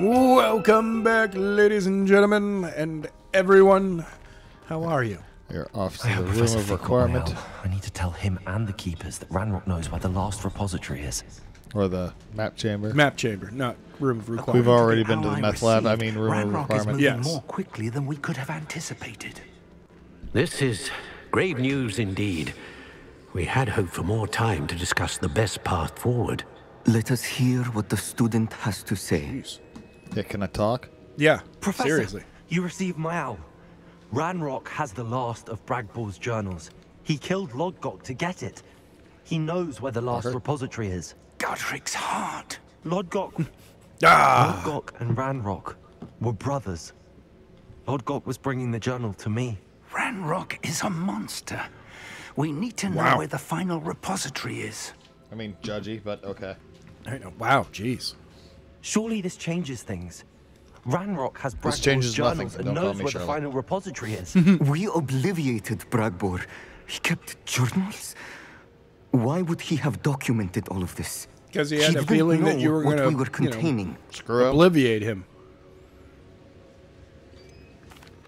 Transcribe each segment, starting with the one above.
Welcome back, ladies and gentlemen, and everyone. How are you? You're off to I the room Professor of Fig requirement. well. I need to tell him and the keepers that Ranrock knows where the last repository is. Or the map chamber. Map chamber, not room of requirement. We've already been to the ally meth lab. I mean, room of Ranrock is requirement. moving Yes. more quickly than we could have anticipated. This is grave news indeed. We had hoped for more time to discuss the best path forward. Let us hear what the student has to say. Yeah, can I talk? Yeah, Professor, seriously. you received my owl. Ranrock has the last of Bragbor's journals. He killed Lodgok to get it. He knows where the last repository is. Godric's heart. Lodgok, Ah, Lodgok and Ranrock were brothers. Lodgok was bringing the journal to me. Ranrock is a monster. We need to know Wow. where the final repository is. I mean, judgy, but okay. I know. Wow, jeez. Surely this changes things. Ranrock has Bragbor's changes nothing. journals and Don't knows me where the final repository is. we obliviated Bragbor. He kept journals? Why would he have documented all of this? Because he had a didn't feeling that you were what going we were to you know, containing. Screw up. obliviate him.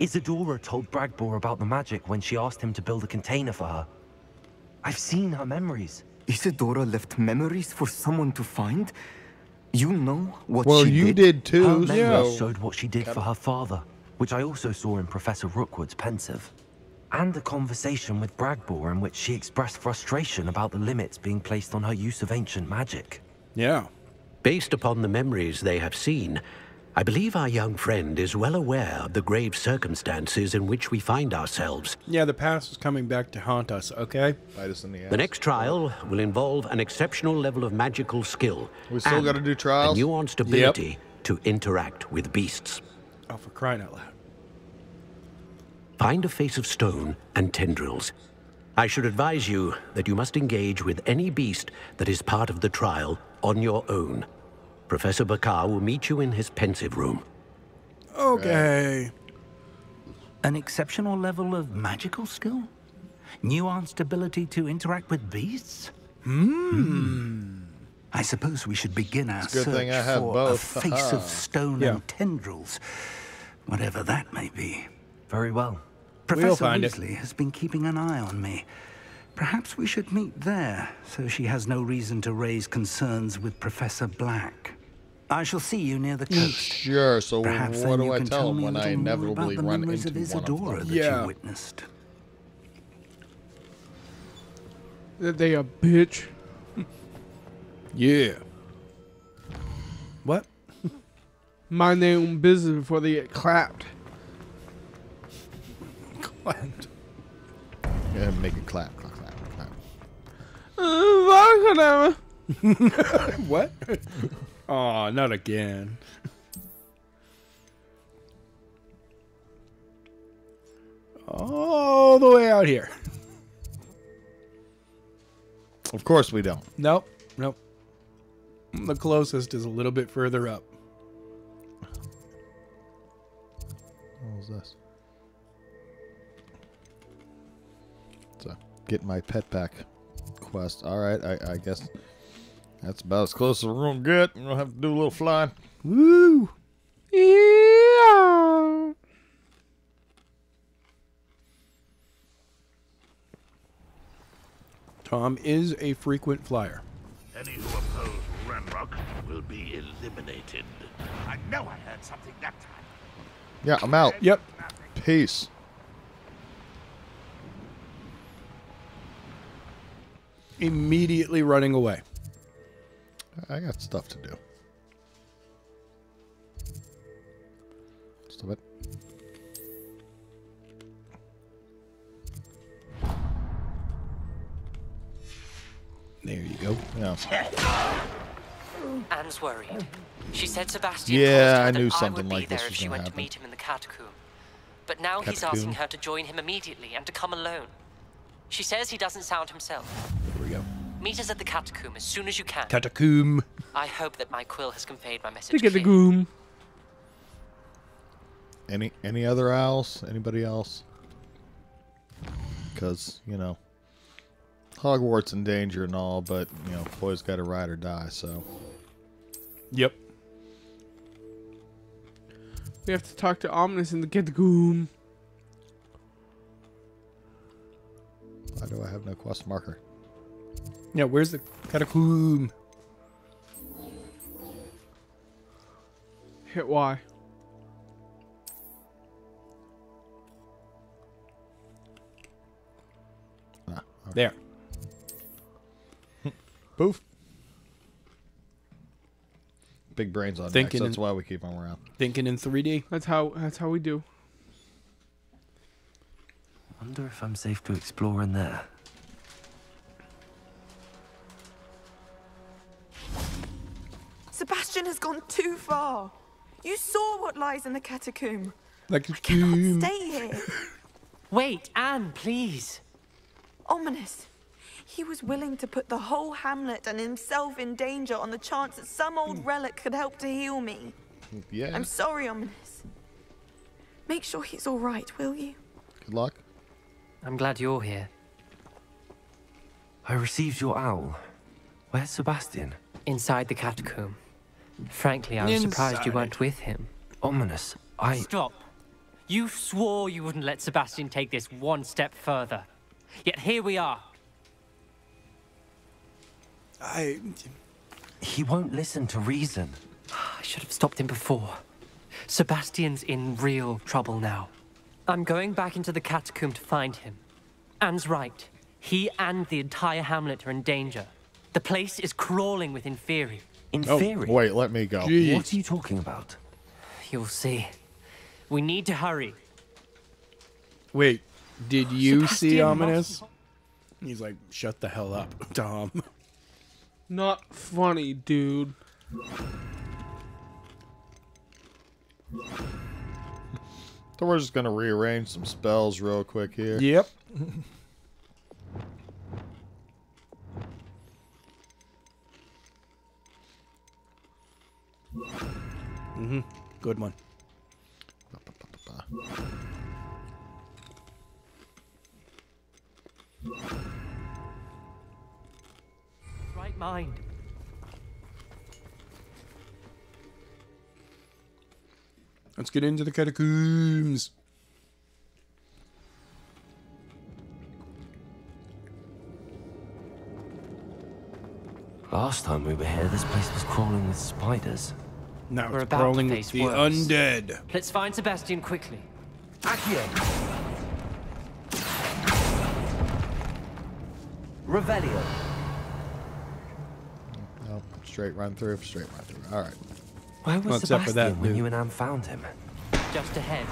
Isadora told Bragbor about the magic when she asked him to build a container for her. I've seen her memories. Isadora left memories for someone to find? You know what Well, she you did? did too. Her memories so- showed what she did for her father, which I also saw in Professor Rookwood's Pensieve. And a conversation with Bragbor in which she expressed frustration about the limits being placed on her use of ancient magic. Yeah. Based upon the memories they have seen, I believe our young friend is well aware of the grave circumstances in which we find ourselves. Yeah, the past is coming back to haunt us, okay? Bite us in the ass. The next trial will involve an exceptional level of magical skill. We still and gotta do trials? A nuanced ability to interact with beasts. Oh, for crying out loud. Find a face of stone and tendrils. I should advise you that you must engage with any beast that is part of the trial on your own. Professor Bakar will meet you in his Pensieve room. Okay. An exceptional level of magical skill? Nuanced ability to interact with beasts? Hmm. I suppose we should begin our good search thing I have for both. a face of stone Yeah. and tendrils, whatever that may be. Very well. Professor find it. Weasley has been keeping an eye on me. Perhaps we should meet there, so she has no reason to raise concerns with Professor Black. I shall see you near the coast. Sure, so Perhaps what do I tell him when I little more inevitably the run memories into of one of them? that Yeah. you witnessed. That they a bitch. Yeah. What? Mind their own business before they get clapped. Clapped. Yeah, make it clap, clap, clap, clap. Uh, What? oh, not again. All the way out here. Of course we don't. Nope. Nope. The closest is a little bit further up. What was this? So, get my pet back quest. All right, I, I guess that's about as close as we're gonna get. We're going to have to do a little flying. Woo! yeah. Tom is a frequent flyer. Any who oppose Ranrock will be eliminated. I know I heard something that time. Yeah, I'm out. Yep. Peace. Immediately running away. I got stuff to do. Stop it. There you go. Yeah. Anne's worried. She said Sebastian Yeah, I that knew I something would be like this there if she went to meet him in the catacomb. But now he's asking her to join him immediately and to come alone. She says he doesn't sound himself. Here we go. Meet us at the catacomb as soon as you can. Catacomb. I hope that my quill has conveyed my message To get the goom. Any any other owls? Anybody else? Because you know, Hogwarts in danger and all, but you know, boys got to ride or die. So Yep. We have to talk to Ominis in the Catacombs. Why do I have no quest marker? Yeah, where's the catacomb? Hit Y. Ah, okay. There. Poof. Big brains on Thinking Thinking That's in- why we keep them around. Thinking in 3D. That's how that's how we do. Wonder if I'm safe to explore in there. Gone too far. You saw what lies in the catacomb. Like a Cannot tomb. stay here. Wait, Anne, please. Ominis. He was willing to put the whole hamlet and himself in danger on the chance that some old hmm. relic could help to heal me. Yeah. I'm sorry, Ominis. Make sure he's all right, will you? Good luck. I'm glad you're here. I received your owl. Where's Sebastian? Inside the catacomb. Frankly, I was surprised you weren't with him. Ominis. I. Stop. You swore you wouldn't let Sebastian take this one step further. Yet here we are. I. He won't listen to reason. I should have stopped him before. Sebastian's in real trouble now. I'm going back into the catacomb to find him. Anne's right. He and the entire hamlet are in danger. The place is crawling with Inferi. In Oh, theory. Wait, let me go. Gee. What are you talking about? You'll see. We need to hurry. Wait, did you see Sebastian Ominis? He's like, shut the hell up, Tom. Not funny, dude. So we're just gonna rearrange some spells real quick here. Yep. Mm-hmm. Good one. Right mind. Let's get into the catacombs. Last time we were here, this place was crawling with spiders. Now We're it's about to crawling with face the worse. undead. Let's find Sebastian quickly. Accio! Revelio. No, straight run through, straight run through. All right. Where was Well, except for Sebastian that, when dude. you and Anne found him? Just ahead.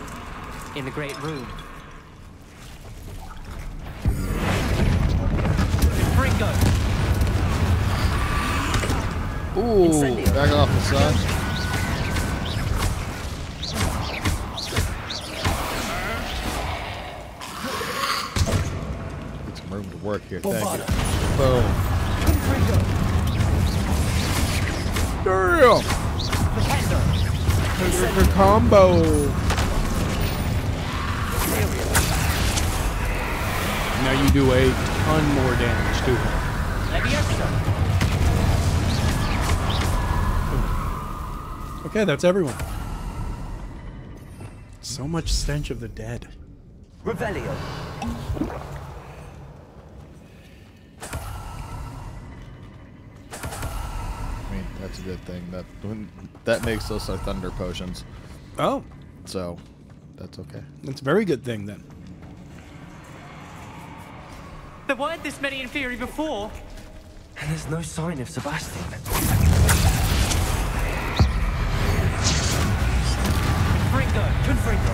In the great room. Ooh, back off the sun. Get some room to work here. Thank you. Boom. Damn! The, the combo. Now you do a ton more damage to him. Okay, that's everyone. So much stench of the dead. Revelio. I mean, that's a good thing. That when, that makes us our thunder potions. Oh, So, that's okay. that's a very good thing then. There weren't this many Inferi before. And there's no sign of Sebastian. Fringo! Confringo!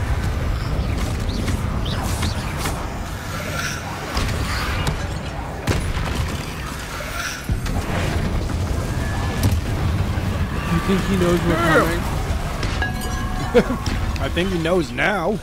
You think he knows we're coming? I think he knows now.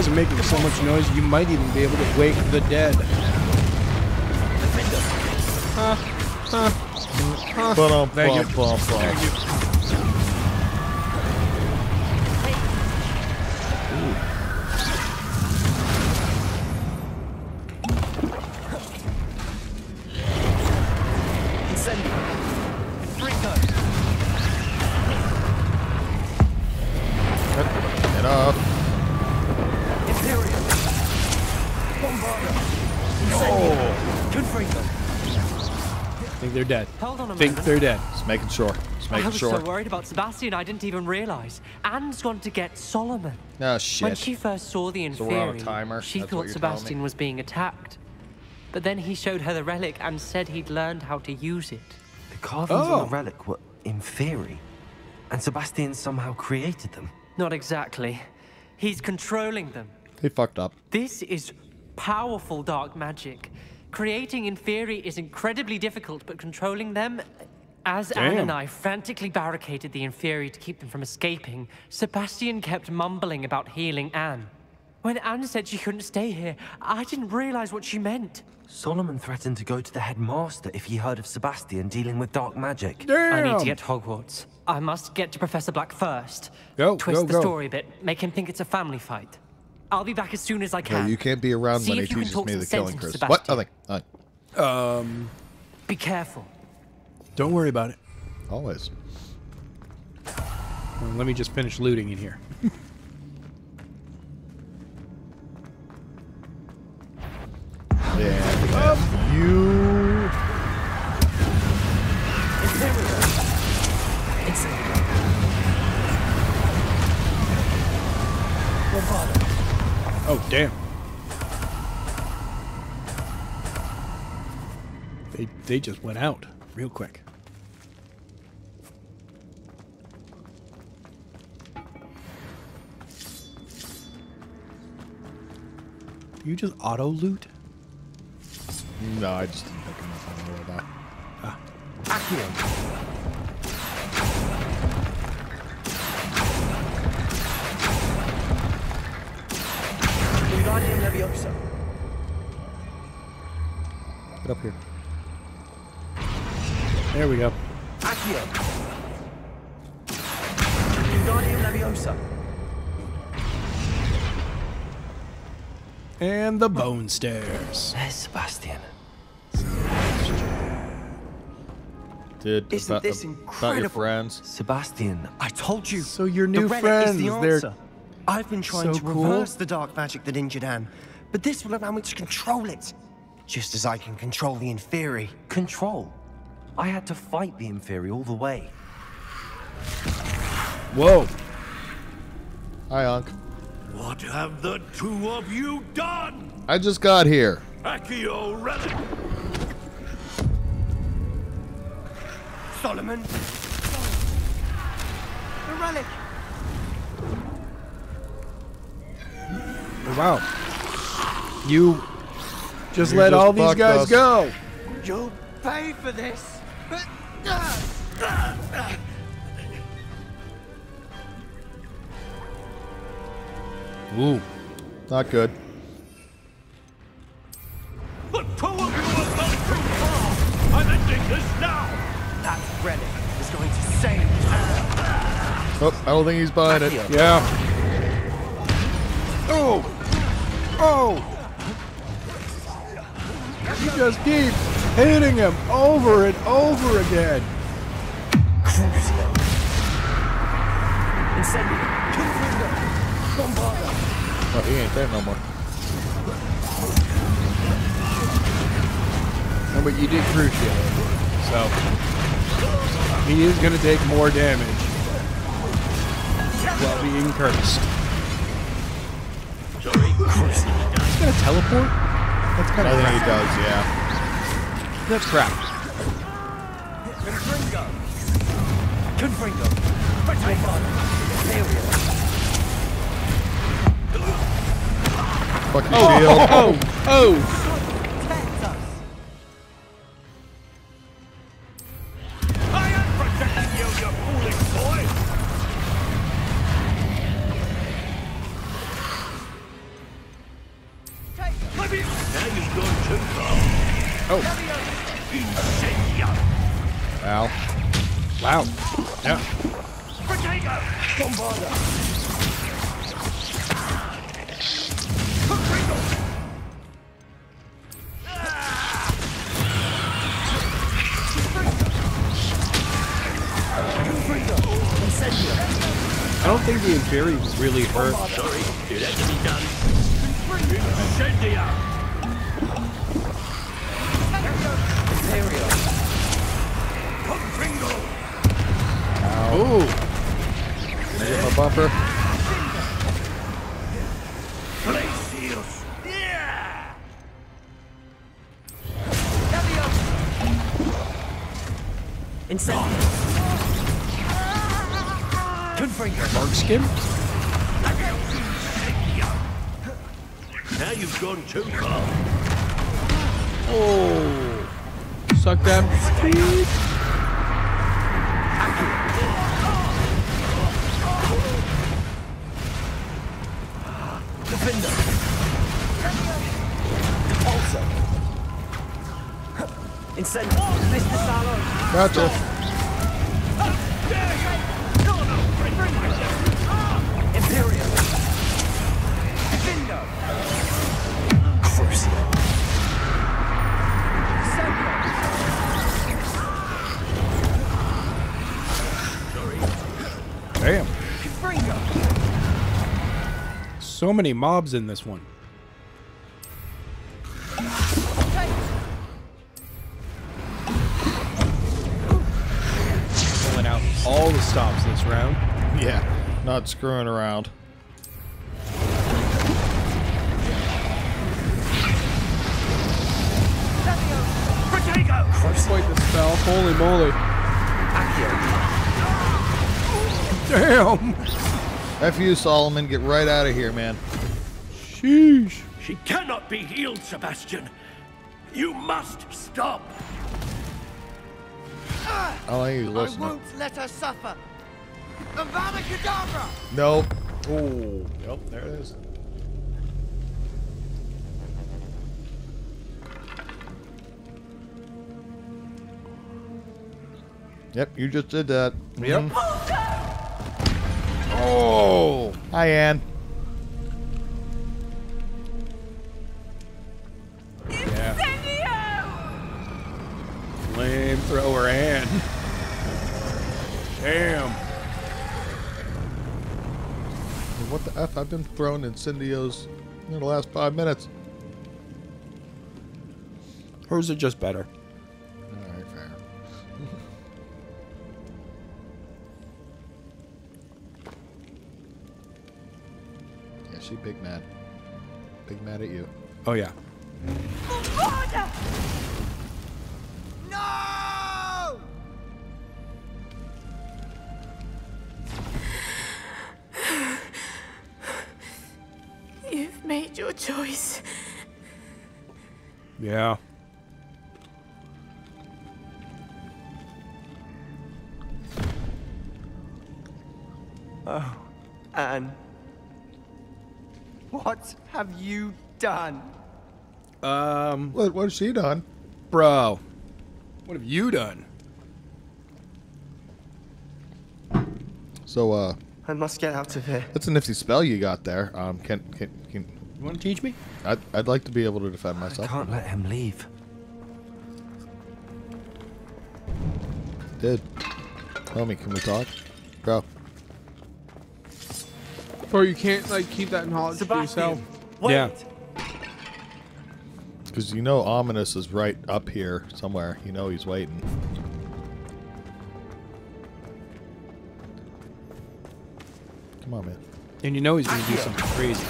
Guys are making so much noise, you might even be able to wake the dead. Ba-dum, Thank you. bum, bum, bum. Thank you. Think moment. they're dead. Just making sure. Just I making was sure. so worried about Sebastian, I didn't even realize. Anne's gone to get Solomon. Oh, When she first saw the So we're on a Inferi, timer? she That's thought what you're telling me? Sebastian was being attacked. But then he showed her the relic and said he'd learned how to use it. The carvings Oh. on the oh. relic were inferi, and Sebastian somehow created them. Not exactly. He's controlling them. He fucked up. This is powerful dark magic. Creating in Inferi is incredibly difficult, but controlling them. As Anne and I frantically barricaded the Inferi to keep them from escaping, Sebastian kept mumbling about healing Anne. When Anne said she couldn't stay here, I didn't realize what she meant. Solomon threatened to go to the headmaster if he heard of Sebastian dealing with dark magic. Damn. I need to get to Hogwarts. I must get to Professor Black first. Go, Twist go, the go. story a bit, make him think it's a family fight. I'll be back as soon as I can. Well, you can't be around See when he if teaches me the killing into curse. What? Sebastian. Nothing. Nothing. Um, Be careful. don't worry about it. Always. Well, let me just finish looting in here. Yeah. You. Damn. They, they just went out real quick. You just auto loot? No, I just didn't pick enough on the ah. Way back. Get up here. There we go. And the bone stairs. There's Sebastian. Dude, Isn't about, this about your incredible? friends. Sebastian. I told you. So your the new relic friends, is the they're answer. I've been trying so to cool. reverse the dark magic that injured Anne, but this will allow me to control it. Just as I can control the Inferi. Control. I had to fight the inferi all the way. Whoa. Hi, Unc. What have the two of you done? I just got here. Accio Relic! Solomon! The relic! Wow. You just You let just all these guys us. go. You'll pay for this! Ooh. Not good. The two of you have gone too far! I'm ending this now! That relic is going to save us. Oh, I don't think he's buying it. Yeah. Oh! Oh! You just keeps hitting him over and over again. Crucio. Oh, he ain't there no more. No, but you did cruciate. So he is going to take more damage while being cursed. He's going to teleport? That's kind of I think he does, yeah. That's crap. Fucking shield. Oh! Oh! oh. Oh. Wow. Yeah. I don't think the Inferi really hurt. Sorry, to be done. Ooh. Can I get my bumper? Glacius. Yeah. Incendio. Confringo. Mark skin? Now you've gone too far. Oh. Suck that. Gotcha. Damn. So many mobs in this one. All the stops this round. Yeah. Not screwing around. Protego. Quite the spell. Holy moly. Damn. F you, Solomon. Get right out of here, man. Sheesh. She cannot be healed, Sebastian. You must stop. I don't think he's I won't let her suffer. Avada Kedavra! Nope. Oh. Yep, there it is. Yep, you just did that. Yep. Mhm. Oh. Hi, Anne. Flamethrower Anne. Damn. What the F? I've been throwing incendios in the last five minutes. Hers are just better. Alright, fair. yeah, she big mad. Big mad at you. Oh yeah. Oh, No! You've made your choice. Yeah. Oh, Anne. What have you done? Um, What, what's she done? bro, what have you done? So, uh, I must get out of here. that's a nifty spell you got there. Um, can, can, can, You want to teach me? I'd, I'd like to be able to defend I myself. can't let him leave. Did. Tell me, can we talk? Bro. Bro, you can't like keep that knowledge to yourself. Sebastian, wait. Yeah. Because you know Ominis is right up here somewhere. You know he's waiting. Come on, man. And you know he's gonna do something crazy.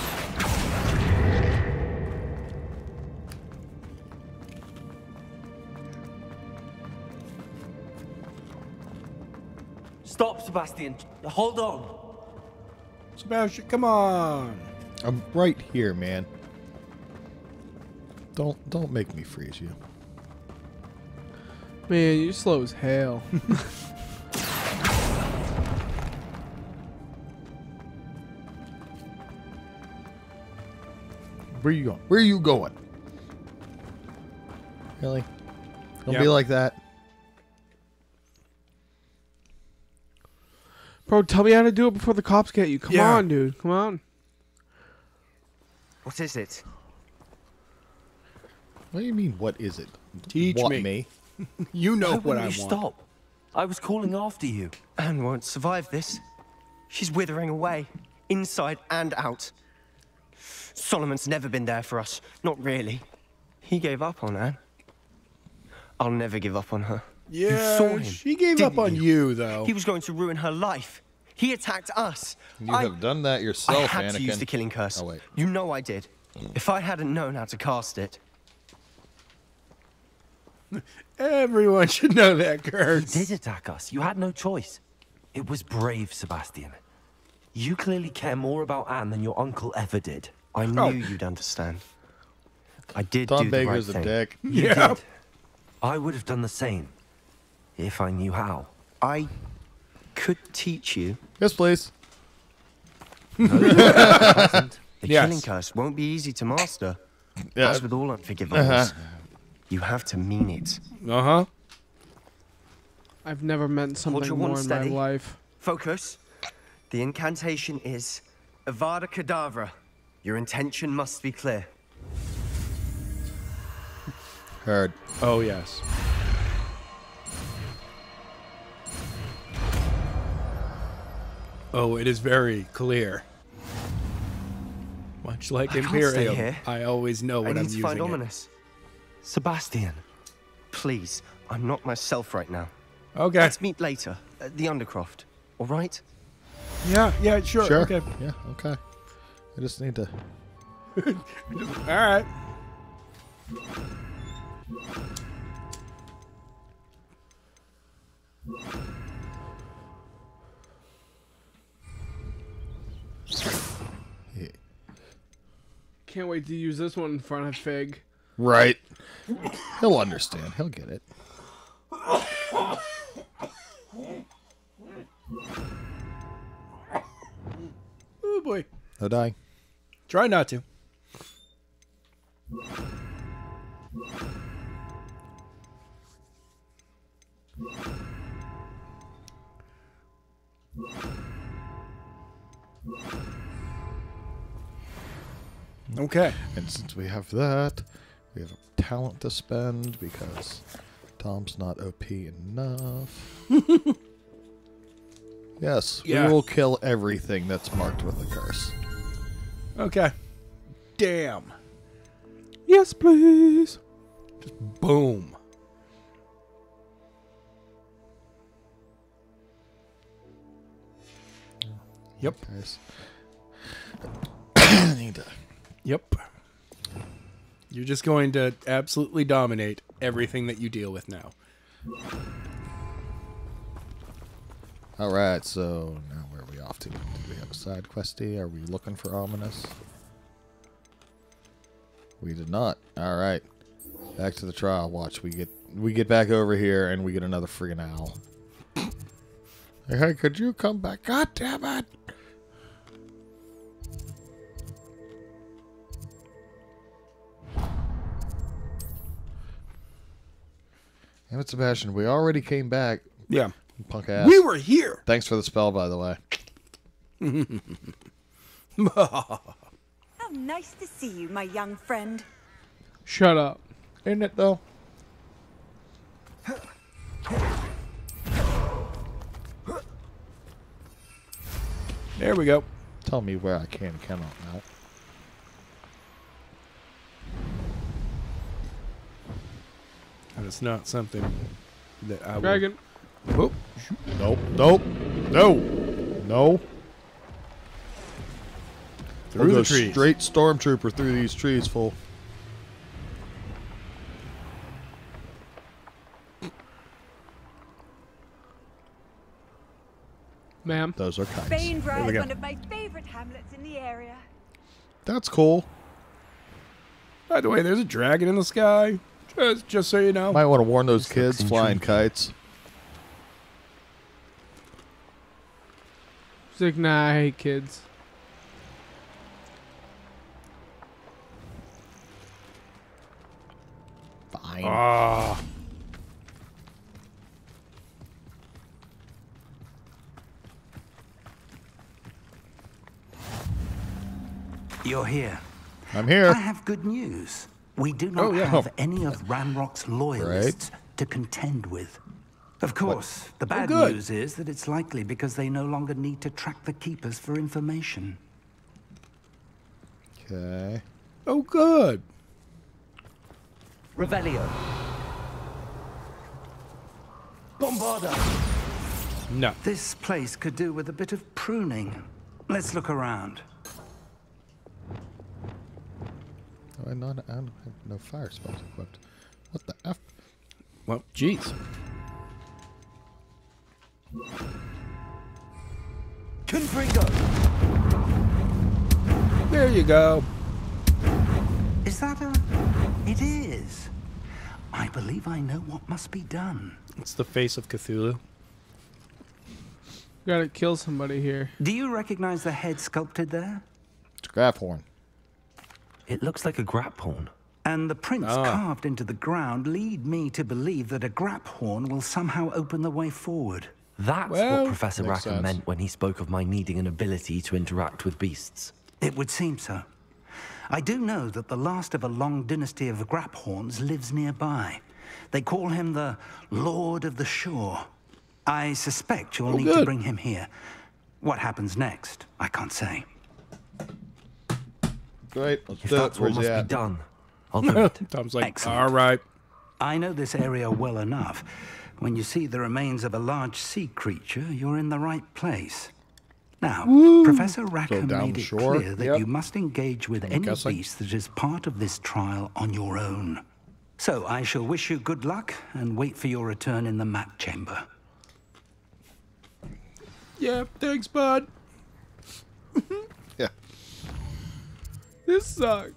Stop, Sebastian. Hold on. Sebastian, come on. I'm right here, man. Don't don't make me freeze you. Man, you're slow as hell. Where you going? Where are you going? Really? Don't Yep. be like that. Bro, tell me how to do it before the cops get you. Come Yeah. on, dude. Come on. What is it? What do you mean? What is it? Teach what, me. me? You know Why what wouldn't I you want. stop? I was calling after you. Anne won't survive this. She's withering away, inside and out. Solomon's never been there for us. Not really. He gave up on Anne. I'll never give up on her. Yeah, you saw him. she gave up on you, though. He was going to ruin her life. He attacked us. You I, have done that yourself, I yourself, had Anakin. to use the killing curse. Oh wait. You know I did. If I hadn't known how to cast it, Everyone should know that curse. He did attack us. You had no choice. It was brave, Sebastian. You clearly care more about Anne than your uncle ever did. I knew Oh. you'd understand. I did Tom do the right a thing. dick. You Yeah. did. I would have done the same. If I knew how. I could teach you. Yes, please. The Yes. killing curse won't be easy to master. Yeah. As with all unforgivables, uh-huh. You have to mean it. Uh huh. I've never meant something your one more in my life. Focus. The incantation is Avada Kedavra. Your intention must be clear. Heard. Oh yes. Oh, it is very clear. Much like I Imperium. I always know what I what need I'm to using. find it. Ominis. Sebastian. Please, I'm not myself right now. Okay. Let's meet later at the Undercroft. All right? Yeah, yeah, sure. Sure. Okay. Yeah. Okay. I just need to. All right. Can't wait to use this one in front of Fig. Right. He'll understand. He'll get it. Oh boy. No dying. Try not to. Okay. And since we have that, we have a talent to spend because Tom's not OP enough. yes, Yeah. we will kill everything that's marked with a curse. Okay. Damn. Yes, please. Just Boom. Yep. Guys. I need to. Yep. You're just going to absolutely dominate everything that you deal with now. All right, so now where are we off to? Do we have a side questy? Are we looking for Ominis? We did not. All right, back to the trial. Watch, we get we get back over here and we get another friggin' owl. Hey, hey, could you come back? God damn it! Damn it, Sebastian. We already came back. Yeah. Punk ass. We were here. Thanks for the spell, by the way. How nice to see you, my young friend. Shut up. Isn't it though? There we go. Tell me where I can and cannot now. And it's not something that I will... Dragon. Whoop. Nope. Nope. No. No. Through We'll the trees. Straight stormtrooper through these trees, full. Ma'am. Those are kites. Bainburgh we is one of my favorite hamlets in the area. That's cool. By the way, there's a dragon in the sky. Just, just so you know. Might want to warn those kids flying kites. She's like, nah, I hate kids. Fine. Ah. You're here. I'm here. I have good news. We do not Oh, yeah. have Oh. any of Ranrock's loyalists to contend with. Of course, the oh, bad good. news is that it's likely because they no longer need to track the Keepers for information. Okay. Oh, good. Revelio. Bombarda. No. This place could do with a bit of pruning. Let's look around. Do I not I don't have no fire spells equipped. What the F? Well, jeez. Confringo. There you go. Is that a... It is. I believe I know what must be done. It's the face of Cthulhu. Gotta kill somebody here. Do you recognize the head sculpted there? It's Graphorn. It looks like a Graphorn. And the prints Ah. carved into the ground lead me to believe that a Graphorn will somehow open the way forward. That's Well, what Professor makes Rackham sense. meant when he spoke of my needing an ability to interact with beasts. It would seem so. I do know that the last of a long dynasty of Graphorns lives nearby. They call him the Lord of the Shore. I suspect you'll Oh, need to bring him here. What happens next, I can't say. Great. Let's If do that's it. what must he be done, I'll do it. Tom's like, Excellent. all right. I know this area well enough. When you see the remains of a large sea creature, you're in the right place. Now, Professor Rackham down made it shore? clear that Yep. you must engage with any guessing. beast that is part of this trial on your own. So I shall wish you good luck and wait for your return in the map chamber. Yeah, thanks, bud. Yeah. This sucks.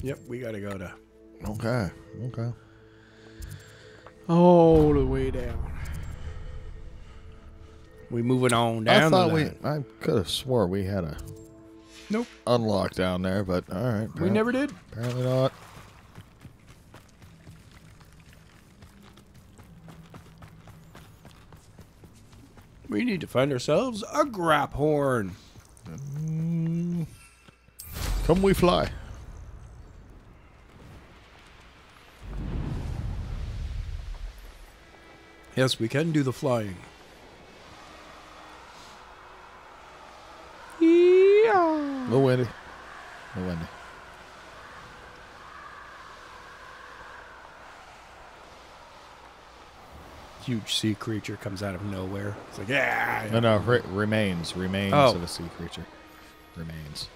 Yep, we gotta go to. Okay. Okay. All the way down. We moving on down. I down. thought the we. I could have swore we had a Nope, unlock down there, but all right. we never did. Apparently not. We need to find ourselves a Graphorn. Come we fly. Yes, we can do the flying. Yeah. No Wendy. No Wendy. Huge sea creature comes out of nowhere. It's like, yeah. No, no. Re- remains. Remains Oh. of a sea creature. Remains.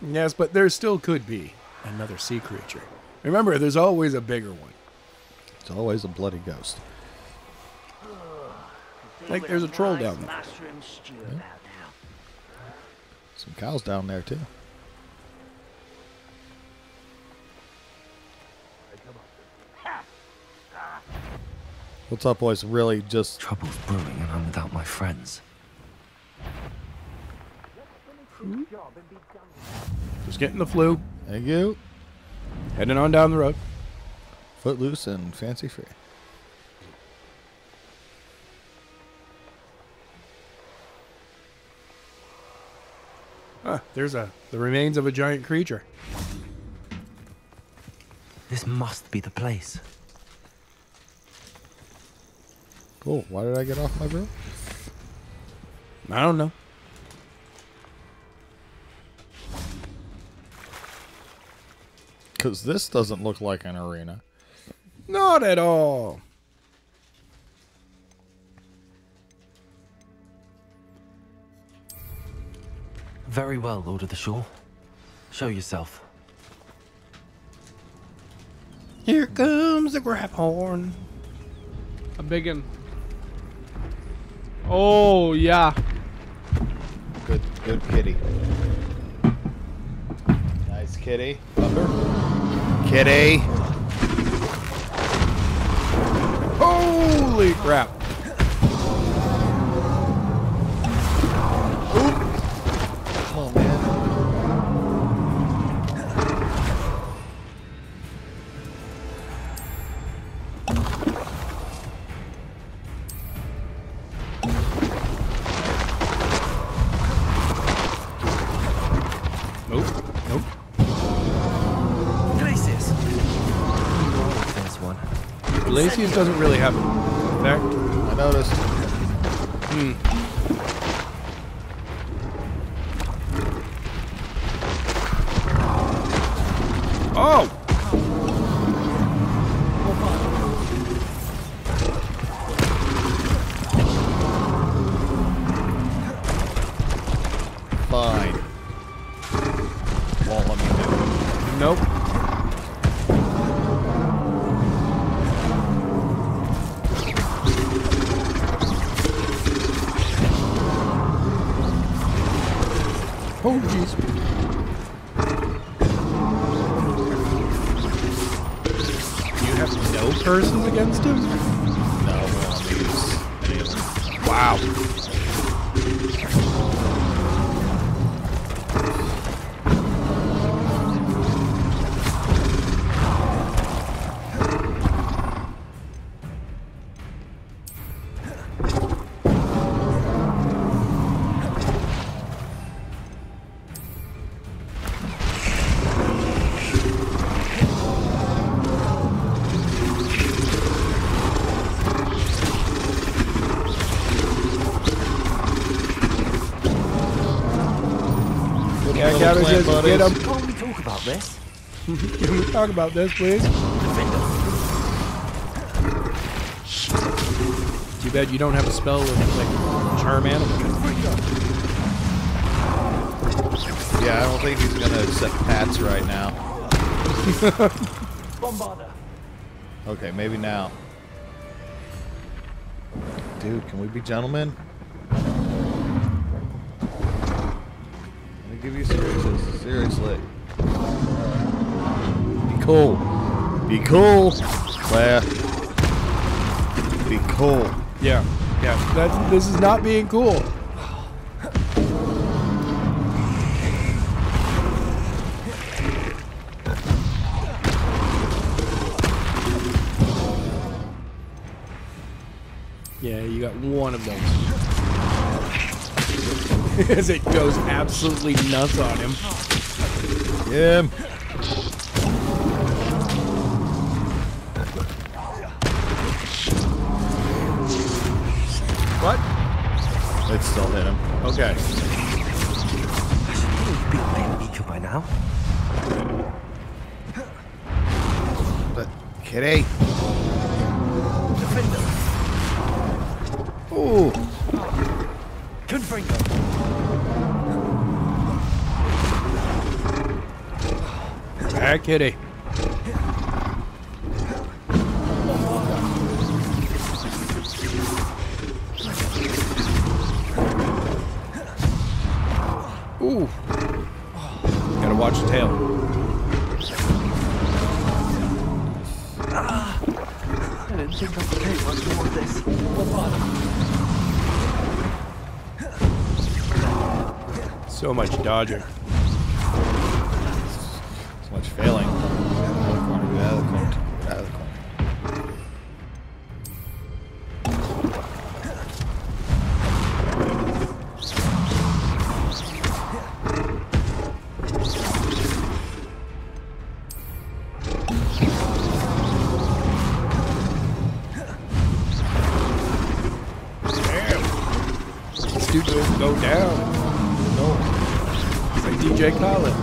Yes, but there still could be another sea creature. Remember, there's always a bigger one. It's always a bloody ghost. Like there's a troll down there. Mushroom stew about now. Some cows down there too. What's up, boys? Really, just Trouble's brewing and I'm without my friends. Just getting the flu, thank you. heading on down the road. Footloose and fancy free. Ah, there's a the remains of a giant creature. This must be the place. Cool. Why did I get off my broom? I don't know. Because this doesn't look like an arena. Not at all. Very well, Lord of the Shore. Show yourself. Here comes the Graphorn. A big one. Oh, yeah. Good, good kitty. Nice kitty. Thunder. Kitty. Holy crap! Glacius doesn't really have an effect. I noticed. Hmm. Yeah, little Gavin clan says, buddies. get him. Can't we talk about this? Can we talk about this, please? Too bad you don't have a spell with, like, charm animal. Yeah, I don't think he's gonna accept pats right now. Bombarda. Okay, maybe now. Dude, can we be gentlemen? Give you seriously. Seriously. Be cool. Be cool. Claire. Be cool. Yeah, yeah. That's, this is not being cool. Yeah, you got one of those. As it goes absolutely nuts on him. Him. What? It still hit him. Okay. Be a bit weaker by now. But, kitty. Bad kitty. Ooh. Gotta watch the tail. I didn't think I could take much more of this. So much dodging. Down. No. It's like DJ Khaled.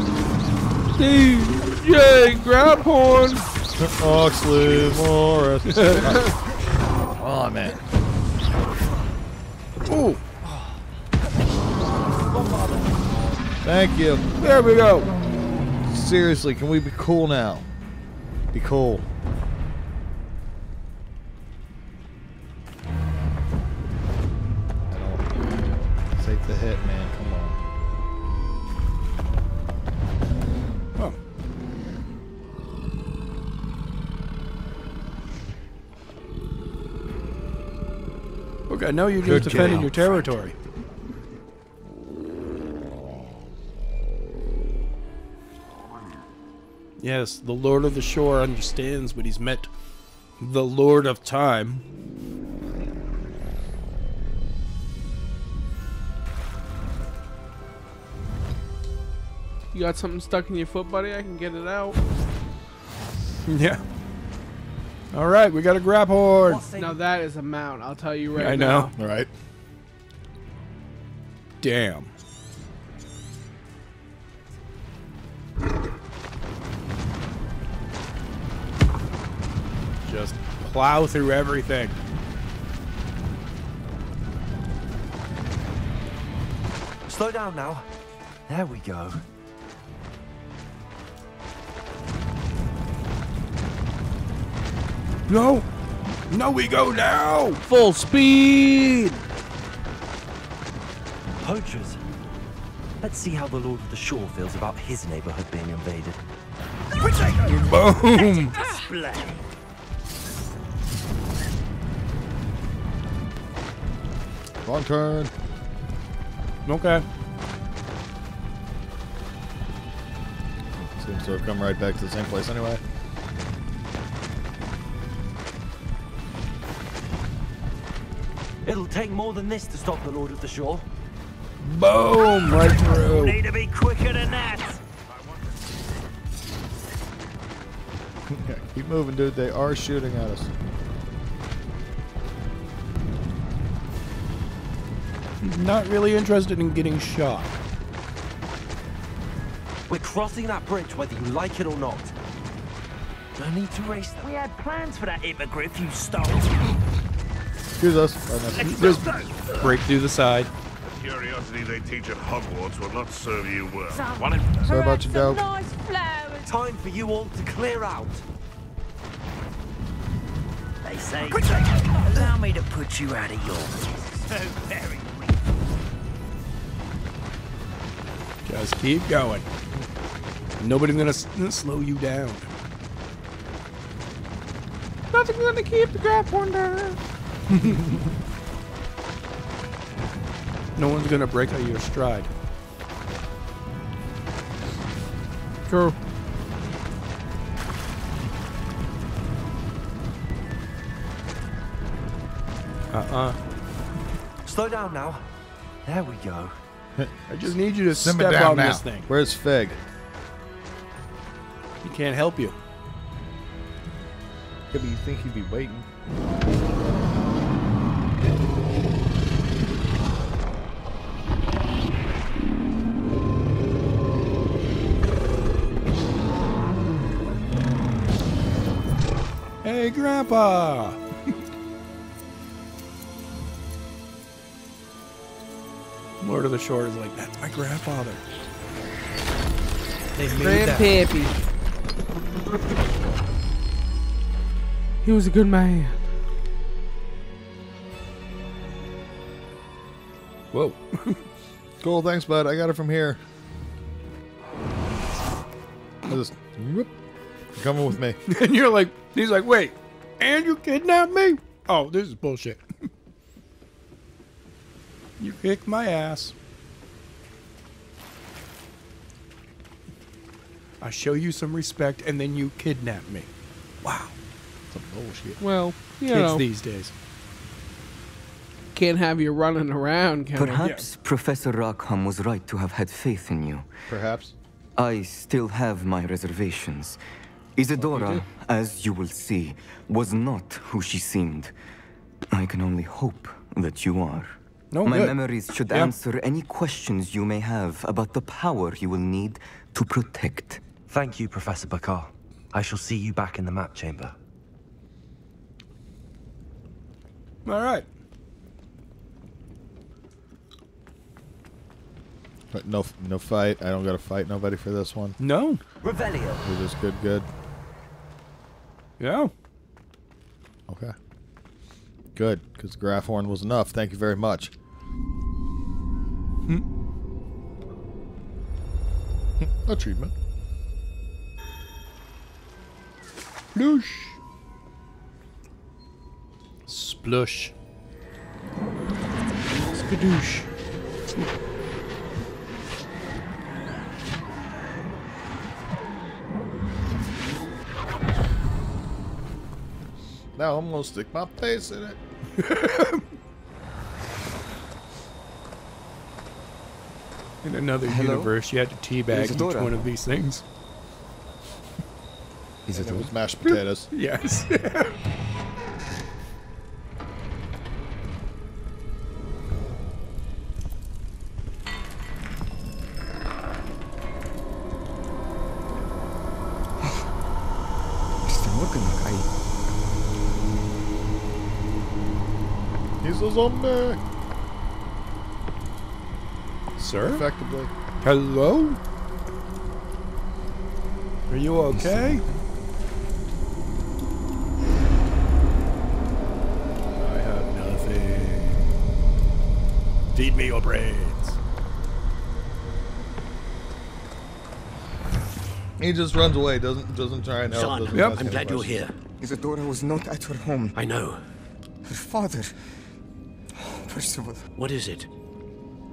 DJ Graphorn. Oxley Morris. oh man. Ooh. Thank you. There we go. Seriously, can we be cool now? Be cool. Okay, know you're Good just defending game. your territory. Yes, the Lord of the Shore understands when he's met the Lord of Time. You got something stuck in your foot, buddy? I can get it out. Yeah. All right, we got a Graphorn. Now that is a mount. I'll tell you right I know. now. All right. Damn. Just plow through everything. Slow down now. There we go. No. No, we go now. Full speed. Poachers. Let's see how the Lord of the Shore feels about his neighborhood being invaded. Boom. Wrong turn. Okay. Seems to have come right back to the same place anyway. It'll take more than this to stop the Lord of the Shore. Boom. Right through. Need to be quicker than that. Yeah, keep moving, dude. They are shooting at us. Not really interested in getting shot. We're crossing that bridge whether you like it or not. No need to race that. We had plans for that hippogriff you stole. Excuse us. Just break through the side. The curiosity they teach at Hogwarts will not serve you well. One in- Sorry about your dope. Nice. Time for you all to clear out. They say, allow me to put you out of your so very Just keep going. Nobody's gonna s- slow you down. Nothing's gonna keep the Graphorn down. No one's gonna break out your stride. True. Uh-uh. Slow down now. There we go. I just need you to Simmer step down on now. this thing. Where's Fig? He can't help you. Could be you think he'd be waiting. Hey, Grandpa! Lord of the Shore is like, that's my grandfather. They made that. Grandpappy. He was a good man. Whoa. Cool, thanks, bud. I got it from here. I just whoop, coming with me. and you're like, he's like, wait, and you kidnapped me? Oh, this is bullshit. you kicked my ass. I show you some respect, and then you kidnap me. Wow. Some bullshit. Well, you Kids know, these days. can't have you running around, can we? Perhaps Professor Rackham was right to have had faith in you. Perhaps. I still have my reservations. Isidora, as you will see, was not who she seemed. I can only hope that you are. No, my good. memories should Yeah. answer any questions you may have about the power you will need to protect. Thank you, Professor Bakar. I shall see you back in the map chamber. All right. But no, no fight. I don't got to fight nobody for this one. No. Revelio. We're just good, good. Yeah. Okay. Good, because Graphorn was enough. Thank you very much. Hmm. Achievement. Sploosh. Splush. Skadoosh. Now I'm gonna stick my face in it. In another Hello? universe, you had to teabag each one of these things. Is it It was mashed potatoes. Yes. zombie. Sir? Effectively. Hello? Are you okay? I have nothing. Feed me your brains. He just runs away. Doesn't doesn't try and help. Son, Yep. I'm glad you're questions. here. Isidora was not at her home. I know. Her father... Percival... What is it?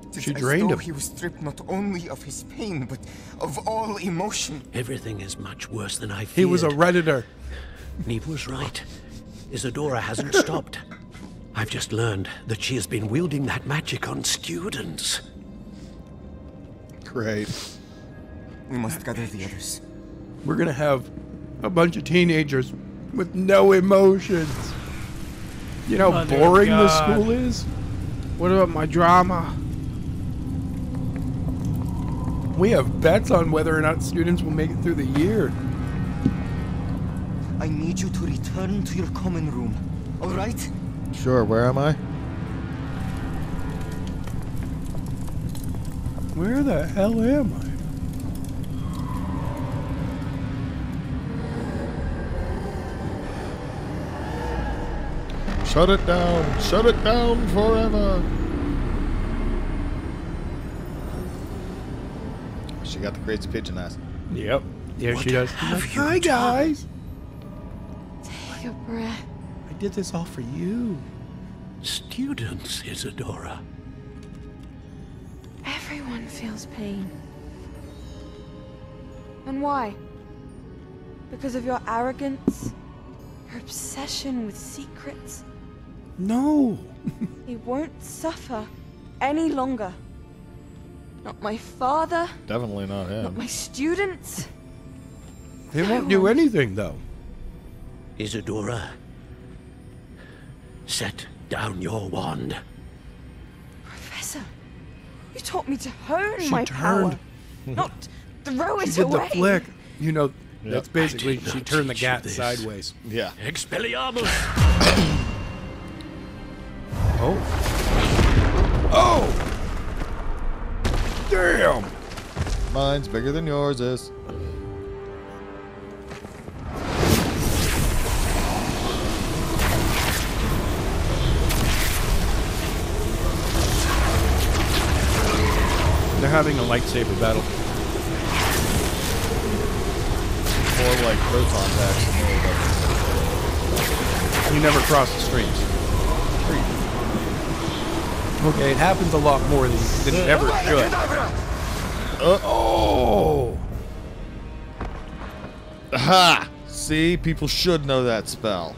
It's She as drained him. he was stripped not only of his pain, but of all emotion. Everything is much worse than I feared. He was a redditor. Niamh was right. Isidora hasn't stopped. I've just learned that she has been wielding that magic on students. Great. We must gather the others. We're gonna have a bunch of teenagers with no emotions. You know how Mother boring God. this school is? What about my drama? We have bets on whether or not students will make it through the year. I need you to return to your common room. All right? Sure. Where am I? Where the hell am I? Shut it down. Shut it down forever. She got the crazy pigeon ass. Yep. Yeah, What she does. have you Hi, guys. Take a breath. I did this all for you. Students, Isidora. Everyone feels pain. And why? Because of your arrogance? Your obsession with secrets? No. He won't suffer any longer. Not my father, Definitely not him. not my students. They won't do anything, though. Isidora. Set down your wand. Professor, you taught me to hone She my power, turned. not throw She it did the flick. You know, Yep. that's basically she turned the gat sideways. Yeah. Expelliarmus! Oh. Oh! Damn! Mine's bigger than yours is. They're having a lightsaber battle. More like proton packs. You never cross the streams. Okay, it happens a lot more than, than it ever should. Oh! Ha! See, people should know that spell.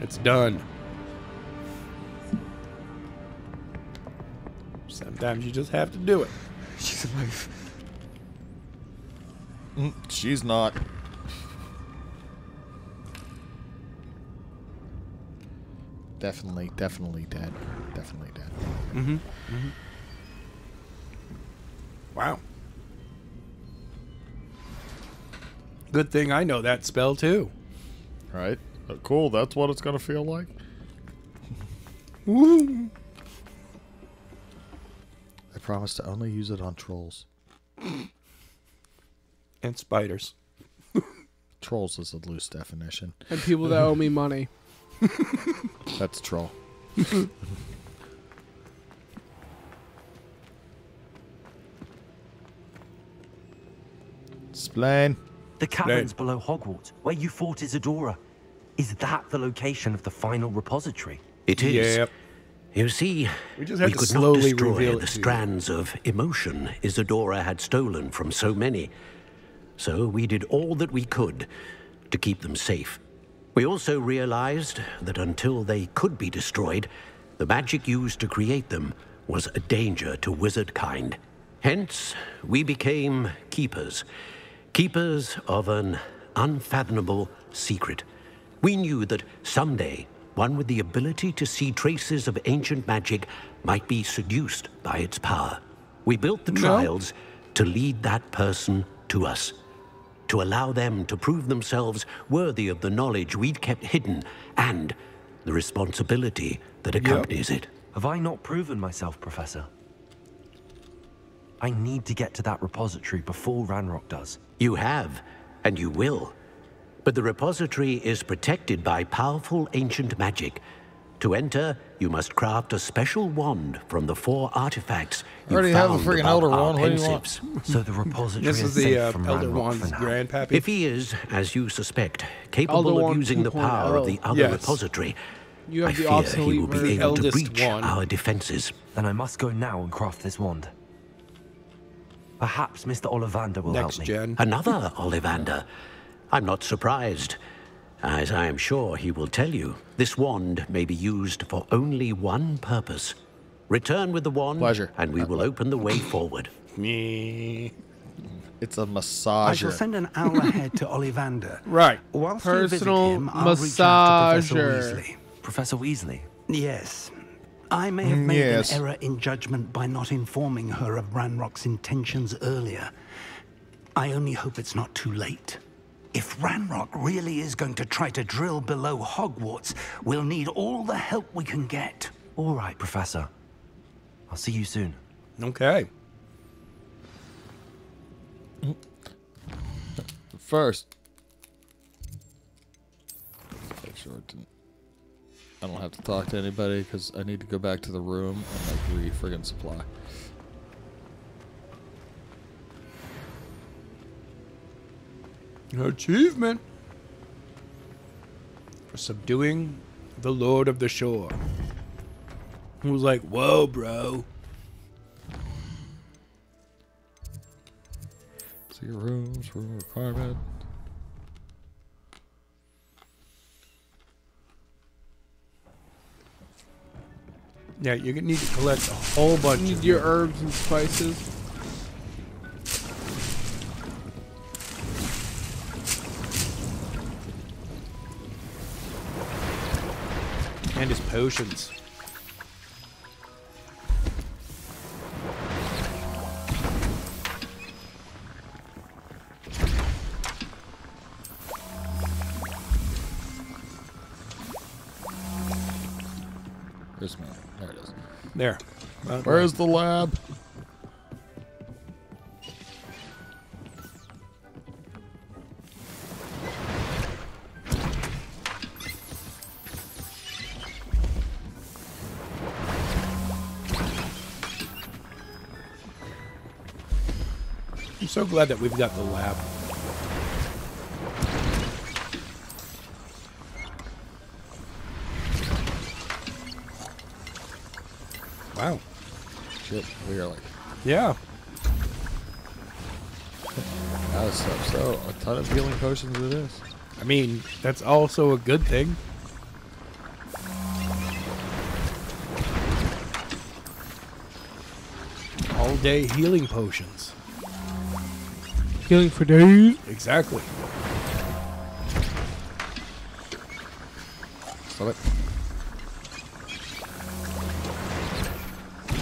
It's done. Sometimes you just have to do it. She's alive. Mm, She's not. Definitely, definitely dead. Definitely dead. Mm-hmm. mm-hmm. Wow. Good thing I know that spell too. Right? Uh, cool, that's what it's gonna feel like. Woo. I promise to only use it on trolls. And spiders. Trolls is a loose definition. And people that owe me money. That's troll. Explain. The caverns below Hogwarts, where you fought Isidora. Is that the location of the final repository? It is. Yep. You see, We just have to could slowly not destroy the to you. strands of emotion Isidora had stolen from so many. So we did all that we could to keep them safe. We also realized that until they could be destroyed, The magic used to create them was a danger to wizard kind. Hence, we became keepers. Keepers of an unfathomable secret. We knew that someday, one with the ability to see traces of ancient magic might be seduced by its power. We built the No. trials to lead that person to us, to allow them to prove themselves worthy of the knowledge we'd kept hidden and the responsibility that accompanies it. Have I not proven myself, Professor? I need to get to that repository before Ranrock does. You have, and you will. But the repository is protected by powerful ancient magic. To enter, you must craft a special wand from the four artifacts you already have a found freaking Elder our Wand. What do you want? So the repository This is is the safe uh, from Elder Ranrock Wand's for now. grandpappy. If he is, as you suspect, Elder capable of Wand using the power of the other Yes. repository, You have I the fear he will be able to breach one. our defenses. Then I must go now and craft this wand. Perhaps Mr. Ollivander will Next help me. gen. Another Ollivander. I'm not surprised. As I am sure he will tell you, this wand may be used for only one purpose. Return with the wand, Pleasure. and we will open the way forward. Me. It's a massager. I shall send an owl ahead to Ollivander. Right. Whilst you Personal visit him, I'll reach out to Professor. Weasley. Professor Weasley. Yes. I may have made yes. an error in judgment by not informing her of Ranrock's intentions earlier. I only hope it's not too late. If Ranrock really is going to try to drill below Hogwarts, we'll need all the help we can get. All right, Professor. I'll see you soon. Okay. First, make sure it. I don't have to talk to anybody because I need to go back to the room and like re friggin' supply. Achievement for subduing the Lord of the Shore. Who was like, whoa, bro. See your rooms, room requirement. Yeah, you need to collect a whole bunch Need of your them. herbs and spices. And his potions. There it is. There. Where's the lab? So glad that we've got the lab. Wow. Shit, we are like Yeah. that was so, so a ton of healing potions it is. I mean, that's also a good thing. All day healing potions. Healing for days. Exactly. Stop it.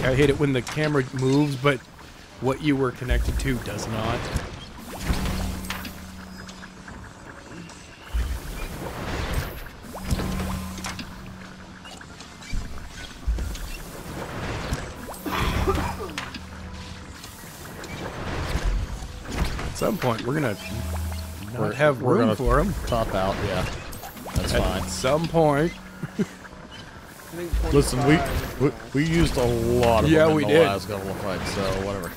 I hate it when the camera moves, but what you were connected to does not. Point, we're gonna We're- have we're room for them. Top out, yeah. That's At fine. At some point. Listen, we, we we used a lot of Yeah, them in we the did. last couple of fights, so whatever.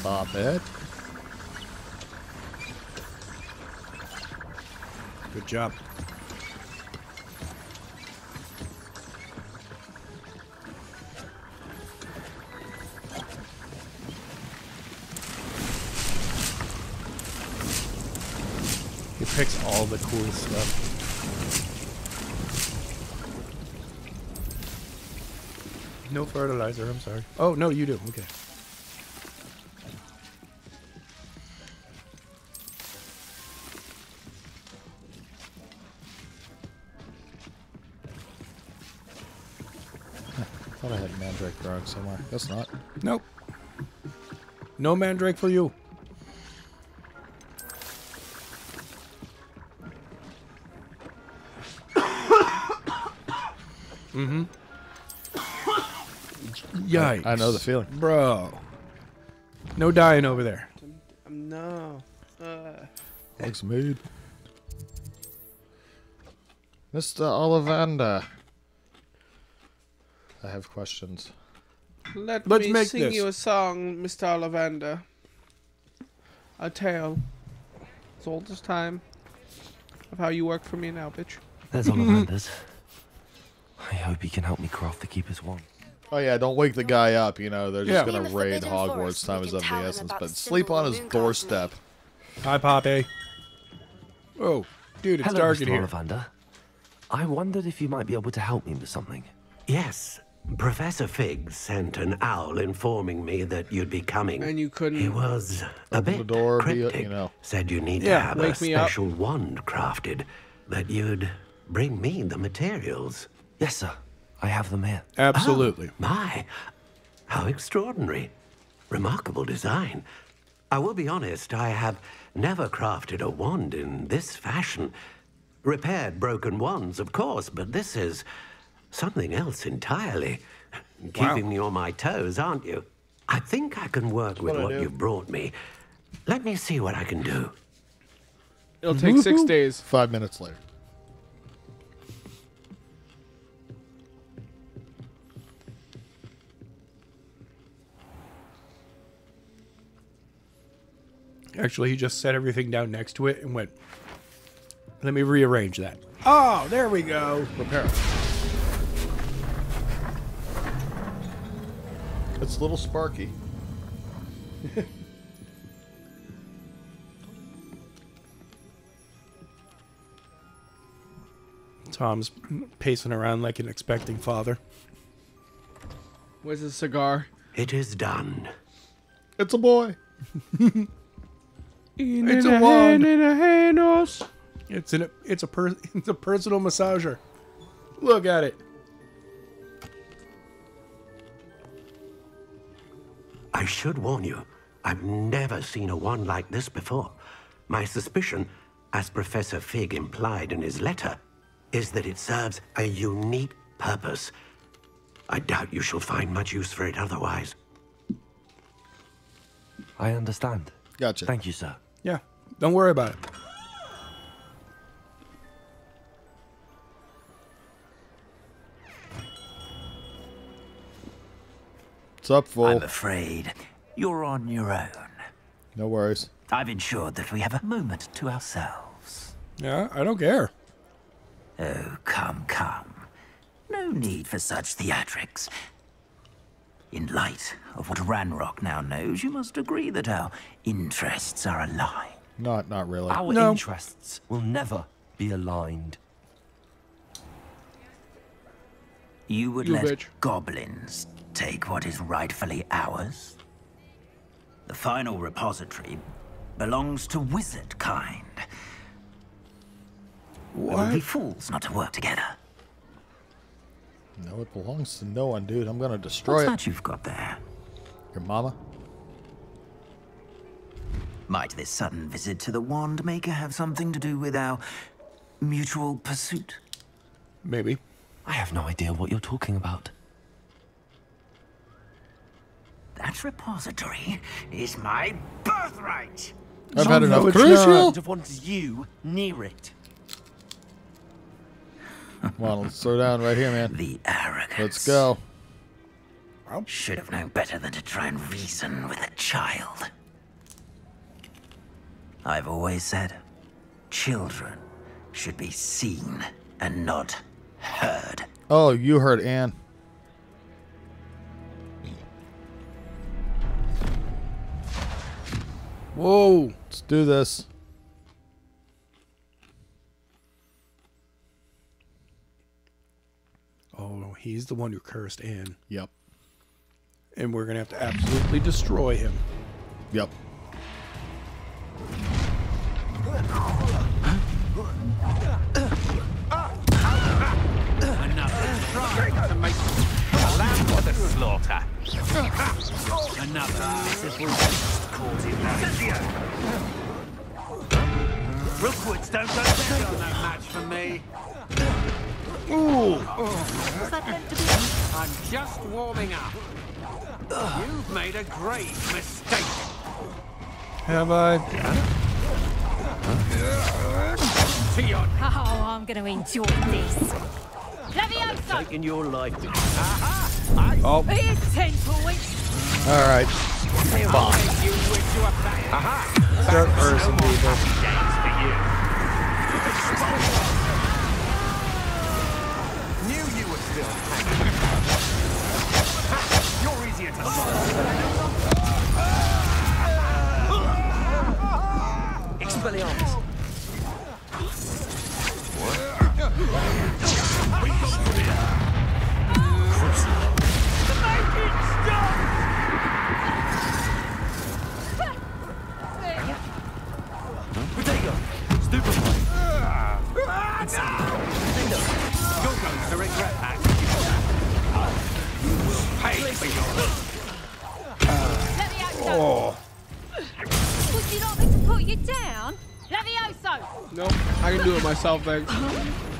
Stop it. Good job. All the cool stuff. No fertilizer, I'm sorry. Oh, no, you do. Okay. thought I had mandrake growing somewhere. That's not. Nope. No mandrake for you. Yikes. I know the feeling. Bro. No dying over there. No. Uh, Looks mood. Mr. Ollivander. I have questions. let Let's me make sing this. you a song, Mr. Ollivander. A tale. It's all this time of how you work for me now, bitch. There's Ollivanders. I hope he can help me craft the Keeper's Wand. Oh yeah, don't wake the guy up. You know they're just Yeah. gonna the raid Hogwarts. Forest, Time is can of the essence. But sleep on his doorstep. Hi, Poppy. Oh, dude, it's Hello, dark Mr. in here. Ollivander. I wondered if you might be able to help me with something. Yes, Professor Fig sent an owl informing me that you'd be coming. And you couldn't. He was a bit the door, be- cryptic. you know. Said you need Yeah, to have a wake me up. special wand crafted, that you'd bring me the materials. Yes, sir. I have them here. Absolutely. Oh, my, how extraordinary. Remarkable design. I will be honest, I have never crafted a wand in this fashion. Repaired broken wands, of course, but this is something else entirely. Keeping me on my toes, aren't you? I think I can work with what what you've brought me. Let me see what I can do. It'll take six days. Five minutes later. Actually, he just set everything down next to it and went, let me rearrange that. Oh, there we go. Prepare. It's a little sparky. Tom's pacing around like an expecting father. Where's the cigar? It is done. It's a boy. It's in a wand. hand, in a handles. It's an it's a per, it's a personal massager. Look at it. I should warn you, I've never seen a wand like this before. My suspicion, as Professor Fig implied in his letter, is that it serves a unique purpose. I doubt you shall find much use for it otherwise. I understand. Gotcha. Thank you, sir. Yeah, don't worry about it. What's up, fool? I'm afraid you're on your own. No worries. I've ensured that we have a moment to ourselves. Yeah, I don't care. Oh, come, come. No need for such theatrics. In light of what Ranrock now knows, you must agree that our interests are aligned. Not, not really. Our No. interests will never be aligned. You would You let bitch. goblins take what is rightfully ours? The final repository belongs to wizard kind. We would be fools not to work together. No, it belongs to no one, dude. I'm gonna destroy What's it. that you've got there? Your mama? Might this sudden visit to the Wand Maker have something to do with our mutual pursuit? Maybe. I have no idea what you're talking about. That repository is my birthright! I've had enough. Crucial. I'd have wanted you near it. Well, let's throw down right here, man. The arrogance. Let's go. Should have known better than to try and reason with a child. I've always said, children should be seen and not heard. Oh, you heard Anne. Whoa. Let's do this. know, he's the one who cursed Anne. Yep. And we're going to have to absolutely destroy him. Yep. Another to make a lamb for the slaughter. Another miserable beast caught in that. Rookwoods don't go down. You're no match for me. Ooh. What's that meant to be? I'm just warming up. You've made a grave mistake. Have I? Tion, Oh, I'm going to enjoy this. Levioso! Taking your life. Oh. Here's ten points. All right. you wish you were back. Aha! Start cursing people. Expelliarmus. Protego. Myself, thanks.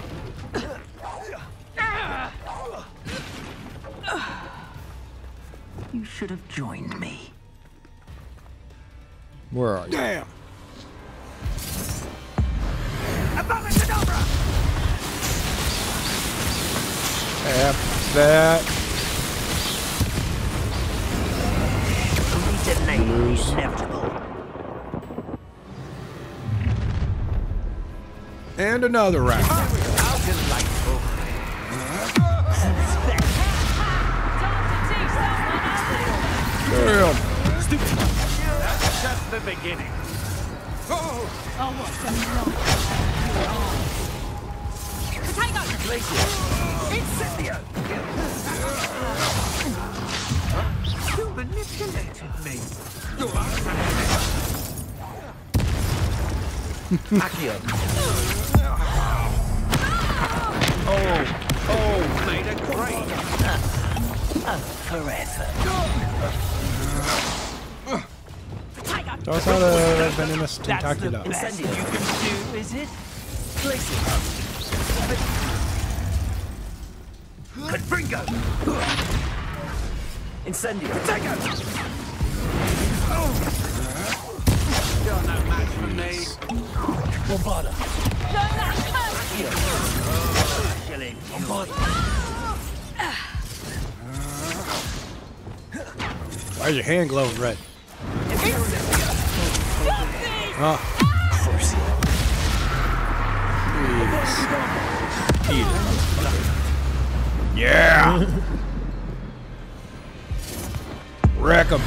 Another round. Damn. That's just the beginning. Oh! Incendio! You manipulated me. Accio. A great. Forever. Toss out a venomous That's the best you can do, is it? Place it. Confringo! Incendio. Potato! You're no match for me. Bombarda. Killing. Why is your hand glowing red? Oh. Jeez. Eat it. Yeah. Wreck him.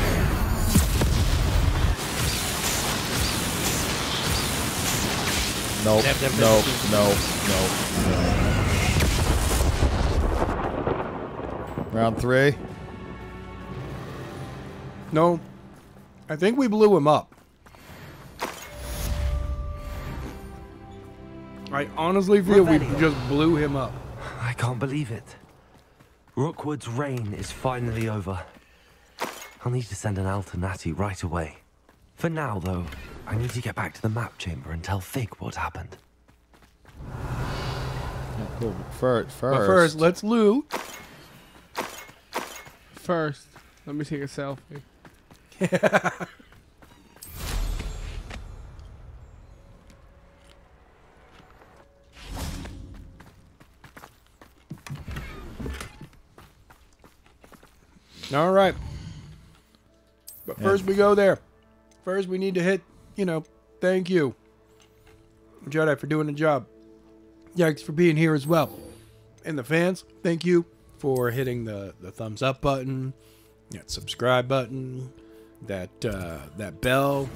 Nope. Dab, dab, dab, Nope. Nope. Nope. Round three. No. I think we blew him up. I honestly feel we just blew him up. I can't believe it. Rookwood's reign is finally over. I'll need to send an Altanati right away. For now, though, I need to get back to the map chamber and tell Fig what happened. Yeah, cool. First, first. But first, let's loot. First, let me take a selfie. All right. But Yeah. first we go there. First we need to hit, you know, thank you. Jedi for doing the job. Yikes for being here as well. And the fans, thank you for hitting the, the thumbs up button, that subscribe button, that uh, that bell,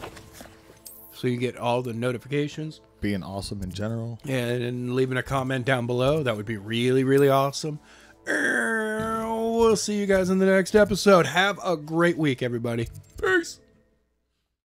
so you get all the notifications. Being awesome in general. And leaving a comment down below. That would be really, really awesome. We'll see you guys in the next episode. Have a great week, everybody. Peace.